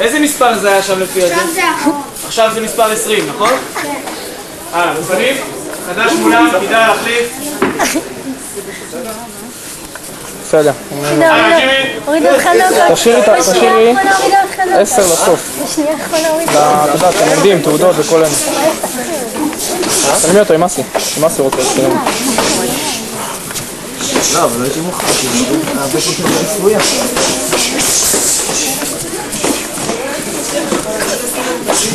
איזה מספר זה היה שם לפי הזה? עכשיו זה האחרון. עכשיו זה מספר 20, נכון? כן. אה, מוכנים? חדש מולם, כדאי להחליף. בסדר. לא, אה, לא. הורידו אותך נוגות. לא אה, תשאירי, תשאירי. עשר לסוף. בשנייה האחרונה אתם עומדים, תעודות וכל אלה. תלמי אותו עם אסי. עם אסי רוצה לצלם. לא, אבל לא הייתי מוכן, כי הרבה פשוט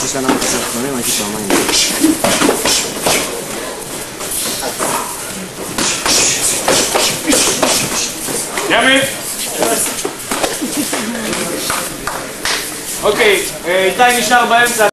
Deixa na outra do mesmo aqui tamanho. Yummy! אוקיי, איתי נשאר באמצע